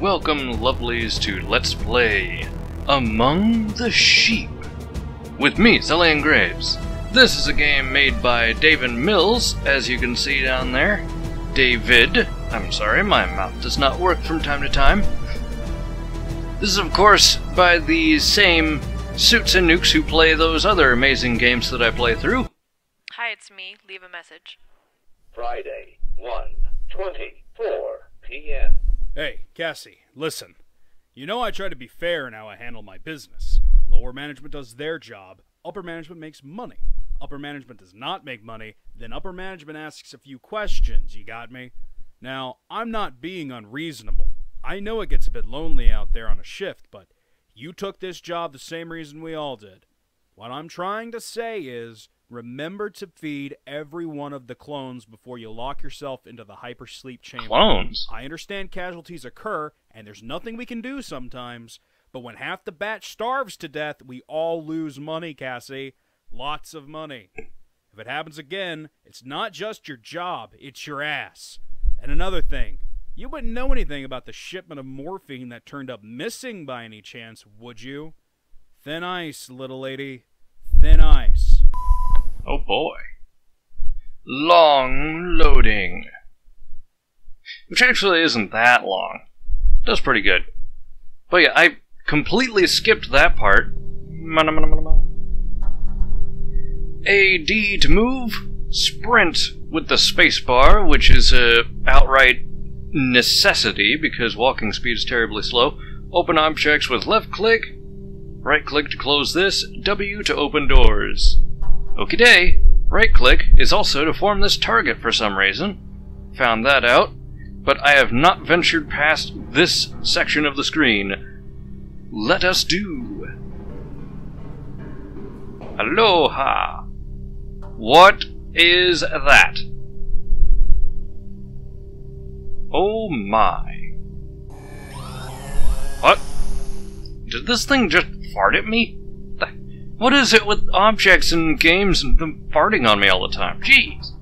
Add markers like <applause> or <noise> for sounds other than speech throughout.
Welcome, lovelies, to Let's Play Among the Sheep with me, Xelion Graves. This is a game made by David Mills, as you can see down there. David, I'm sorry, my mouth does not work from time to time. This is, of course, by the same Suits n' Nukes who play those other amazing games that I play through. Hi, it's me. Leave a message. Friday, 1 24. Cassie, listen. You know I try to be fair in how I handle my business. Lower management does their job, upper management makes money. Upper management does not make money, then upper management asks a few questions, you got me? Now, I'm not being unreasonable. I know it gets a bit lonely out there on a shift, but you took this job the same reason we all did. What I'm trying to say is remember to feed every one of the clones before you lock yourself into the hypersleep chamber. Clones? I understand casualties occur, and there's nothing we can do sometimes, but when half the batch starves to death, we all lose money, Cassie. Lots of money. If it happens again, it's not just your job, it's your ass. And another thing, you wouldn't know anything about the shipment of morphine that turned up missing by any chance, would you? Thin ice, little lady. Thin ice. Oh boy. Long loading. Which actually isn't that long. Does pretty good. But yeah, I completely skipped that part. Mana, mana, mana, mana. A D to move, sprint with the spacebar, which is a outright necessity because walking speed is terribly slow. Open objects with left click, right click to close this, W to open doors. Okie day. Right click is also to form this target for some reason. Found that out, but I have not ventured past this section of the screen. Let us do. Aloha. What is that? Oh my. What? Did this thing just fart at me? What is it with objects and games and them farting on me all the time? Jeez.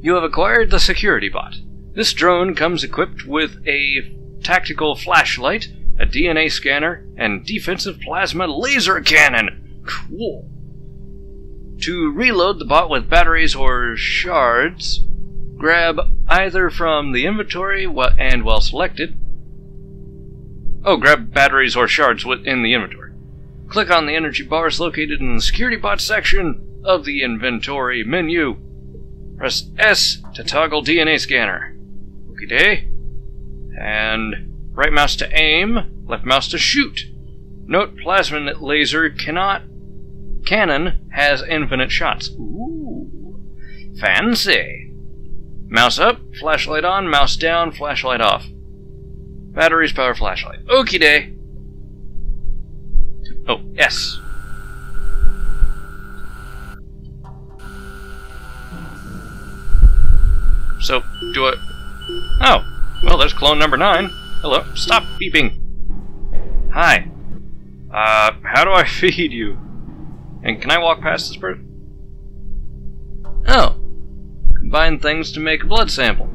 You have acquired the security bot. This drone comes equipped with a tactical flashlight, a DNA scanner, and defensive plasma laser cannon. Cool. To reload the bot with batteries or shards, grab either from the inventory and while selected. Oh, grab batteries or shards in the inventory. Click on the energy bars located in the security bot section of the inventory menu. Press S to toggle DNA scanner. Okay, day. And right mouse to aim, left mouse to shoot. Note plasma laser cannot cannon has infinite shots. Ooh. Fancy. Mouse up, flashlight on, mouse down, flashlight off. Batteries power flashlight. Okie day. Oh, yes. So, do I... Oh, well, there's clone number nine. Hello, stop beeping. Hi. Uh, how do I <laughs> feed you? And can I walk past this bird? Oh. Combine things to make a blood sample.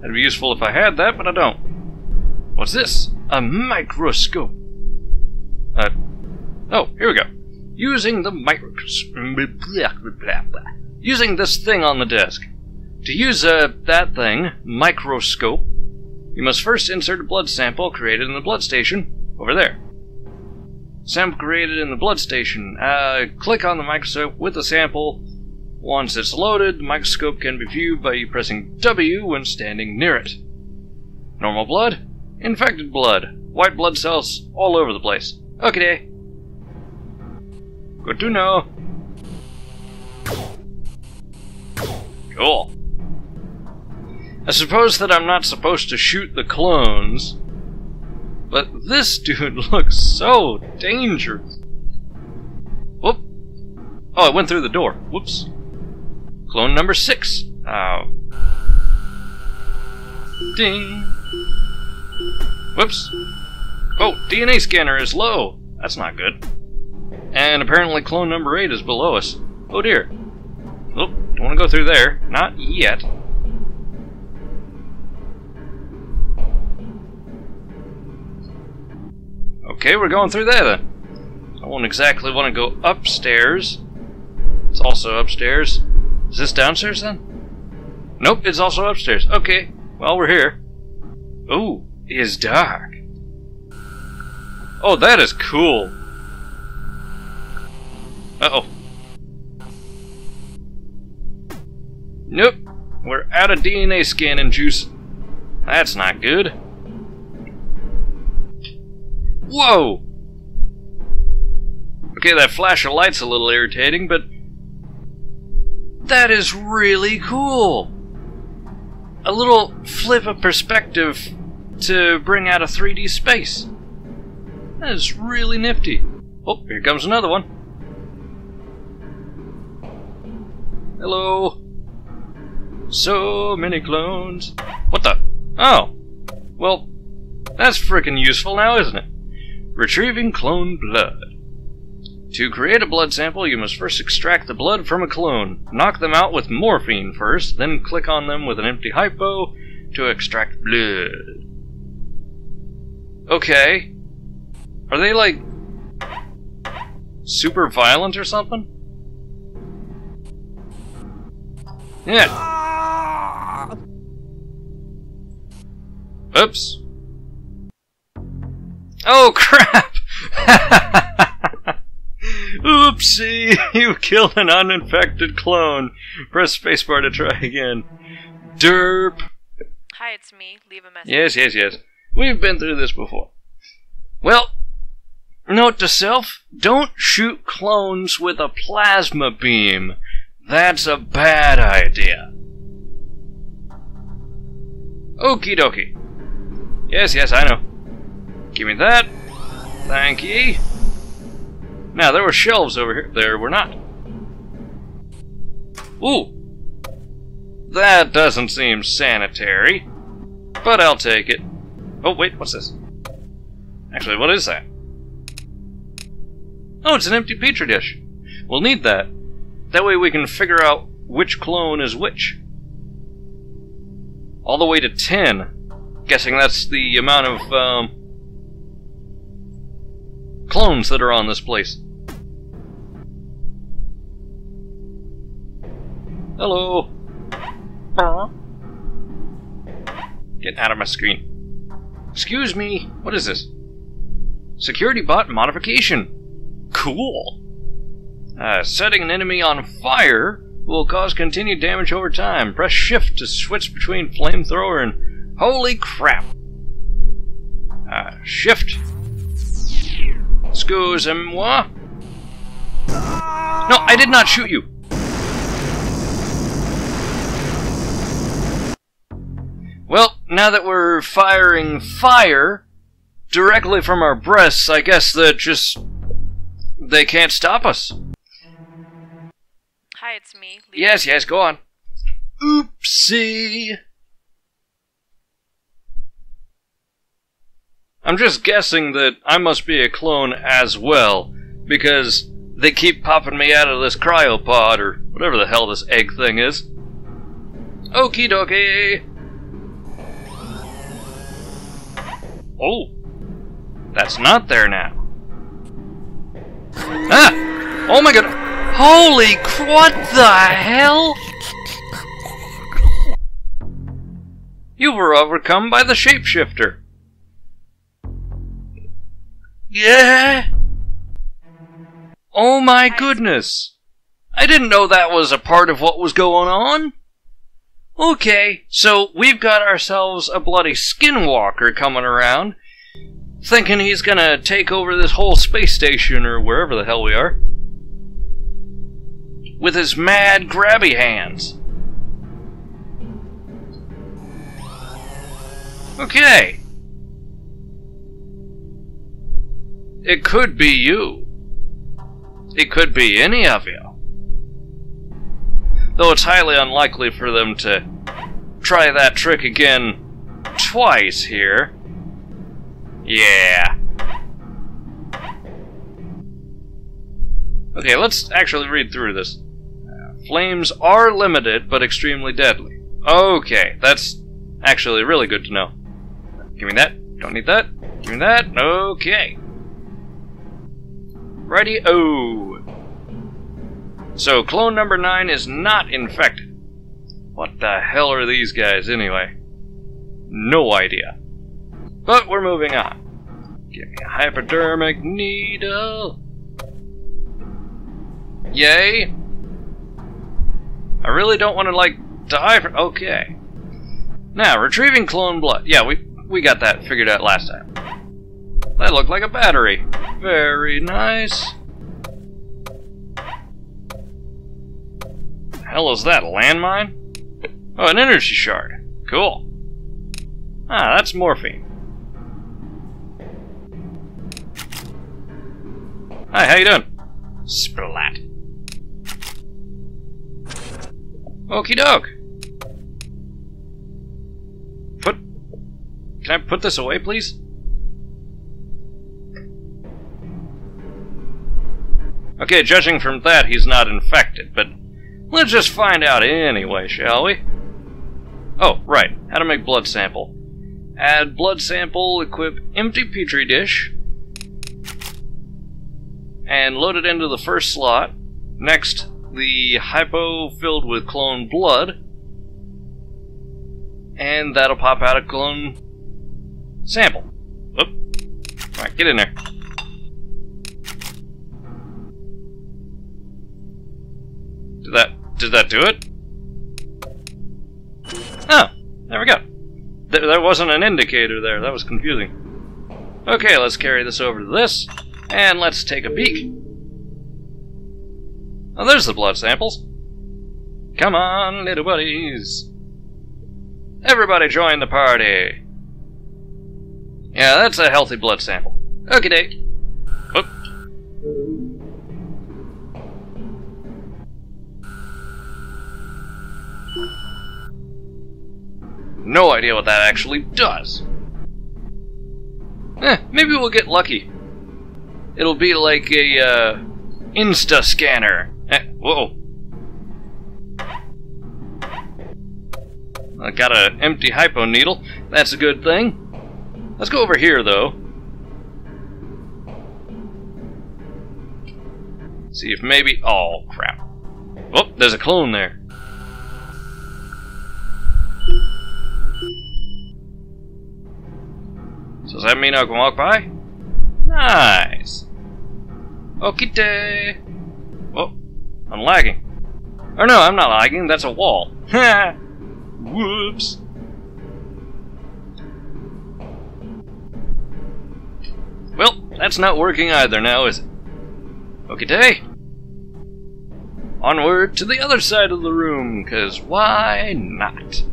That'd be useful if I had that, but I don't. What's this? A microscope. Uh, oh, here we go. Using the microscope. Using this thing on the desk. To use uh, that thing, microscope, you must first insert a blood sample created in the blood station over there. Sample created in the blood station. Uh, click on the microscope with the sample. Once it's loaded, the microscope can be viewed by you pressing W when standing near it. Normal blood, infected blood, white blood cells all over the place. Okay. Good to know. Cool. I suppose that I'm not supposed to shoot the clones, but this <laughs> dude looks so dangerous. Whoop. Oh, I went through the door. Whoops. Clone number six. Oh. Ding. Whoops. Oh, DNA scanner is low. That's not good. And apparently clone number 8 is below us. Oh dear. Oh, don't want to go through there. Not yet. Okay, we're going through there then. I won't exactly want to go upstairs. It's also upstairs. Is this downstairs then? Nope, it's also upstairs. Okay, well, we're here. Ooh, it's dark. Oh, that is cool. Uh-oh. Nope, we're out of DNA scanning juice. That's not good. Whoa! Okay, that flash of light's a little irritating, but that is really cool. A little flip of perspective to bring out a 3D space. That is really nifty. Oh, here comes another one. Hello. So many clones. What the? Oh. Well, that's freaking useful now, isn't it? Retrieving clone blood. To create a blood sample, you must first extract the blood from a clone. Knock them out with morphine first, then click on them with an empty hypo to extract blood. Okay. Are they like super violent or something? Yeah. Oops. Oh <laughs> crap! Oopsie! <laughs> You killed an uninfected clone. Press spacebar to try again. Derp. Hi, it's me. Leave a message. Yes, yes, yes. We've been through this before. Well, note to self don't shoot clones with a plasma beam. That's a bad idea. Okie dokie. Yes, yes, I know. Give me that. Thank ye. Now, there were shelves over here. There were not. Ooh. That doesn't seem sanitary. But I'll take it. Oh, wait, what's this? Actually, what is that? Oh, it's an empty petri dish. We'll need that. That way we can figure out which clone is which. All the way to 10. Guessing that's the amount of, um, clones that are on this place. Hello. Get out of my screen. Excuse me, what is this? Security bot modification. Cool. Uh, setting an enemy on fire will cause continued damage over time. Press shift to switch between flamethrower and... Holy crap! Uh, shift. Excusez-moi. No, I did not shoot you. Well, now that we're firing fire directly from our breasts, I guess that just... they can't stop us. Hi, it's me. Leave Yes, yes, go on. Oopsie. I'm just guessing that I must be a clone as well, because they keep popping me out of this cryopod, or whatever the hell this egg thing is. Okie dokie. Oh. That's not there now. Ah! Oh my god! Holy what the hell? You were overcome by the shapeshifter. Yeah. Oh my goodness. I didn't know that was a part of what was going on. Okay, so we've got ourselves a bloody skinwalker coming around, thinking he's gonna take over this whole space station or wherever the hell we are with his mad grabby hands. Okay. It could be you. It could be any of you. Though it's highly unlikely for them to try that trick again twice here. Yeah. Okay, let's actually read through this. Flames are limited, but extremely deadly. Okay, that's actually really good to know. Give me that. Don't need that. Give me that. Okay. Righty oh. So clone number nine is not infected. What the hell are these guys anyway? No idea. But we're moving on. Give me a hypodermic needle. Yay. I really don't want to like die for okay. Now, retrieving clone blood. Yeah, we we got that figured out last time. That looked like a battery. Very nice. hell is that? A landmine? Oh, an energy shard. Cool. Ah, that's morphine. Hi, how you doing? Splat. Okie doke. Put... Can I put this away, please? Okay, judging from that, he's not infected, but let's just find out anyway, shall we? Oh, right. How to make blood sample. Add blood sample, equip empty petri dish, and load it into the first slot. Next, the hypo filled with clone blood, and that'll pop out a clone sample. Oop. Alright, get in there. Did that did that do it? Oh, there we go. There, there wasn't an indicator there. That was confusing. Okay, let's carry this over to this, and let's take a peek. Oh, there's the blood samples. Come on, little buddies. Everybody join the party. Yeah, that's a healthy blood sample. Okay, date. Oop. No idea what that actually does. Eh, maybe we'll get lucky. It'll be like a, uh, Insta scanner. Eh, whoa. I got an empty hypo needle. That's a good thing. Let's go over here, though. See if maybe... Oh, crap. Oh, there's a clone there. So does that mean I can walk by? Nice. Okay. Oh, I'm lagging. Oh no, I'm not lagging. That's a wall. <laughs> Whoops. Well, that's not working either now, is it? Okay, day. Onward to the other side of the room, cause why not?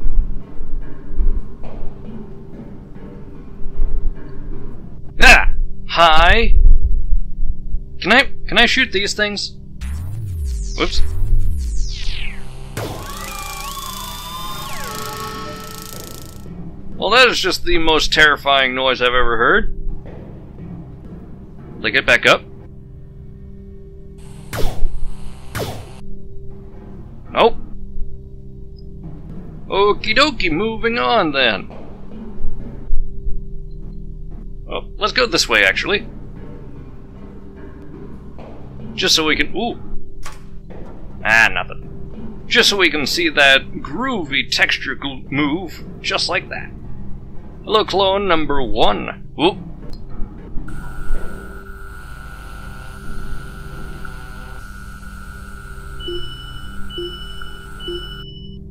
Hi! Can I can I shoot these things? Whoops. Well, that is just the most terrifying noise I've ever heard. They get back up? Nope. Okie dokie, moving on then. Well, let's go this way, actually. Just so we can... Ooh. Ah, nothing. Just so we can see that groovy texture move, just like that. Hello, clone number one. Ooh.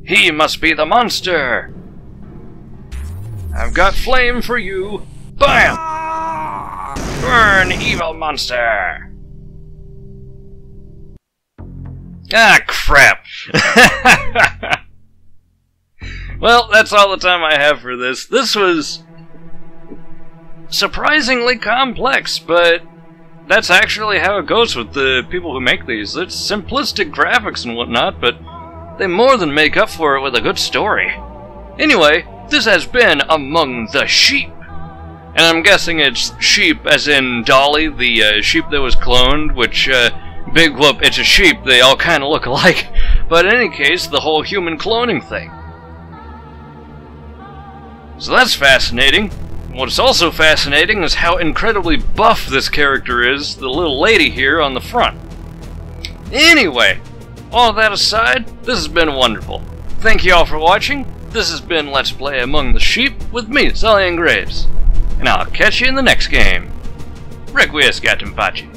He must be the monster! I've got flame for you! Bam! Burn, evil monster! Ah, crap! <laughs> well, that's all the time I have for this. This was surprisingly complex, but that's actually how it goes with the people who make these. It's simplistic graphics and whatnot, but they more than make up for it with a good story. Anyway, this has been Among the Sheep. And I'm guessing it's sheep as in Dolly, the uh, sheep that was cloned, which, uh, big whoop, it's a sheep, they all kind of look alike. <laughs> But in any case, the whole human cloning thing. So that's fascinating. What's also fascinating is how incredibly buff this character is, the little lady here on the front. Anyway, all that aside, this has been wonderful. Thank you all for watching. This has been Let's Play Among the Sheep with me, Xelion Graves. And I'll catch you in the next game. Requiescat in pace.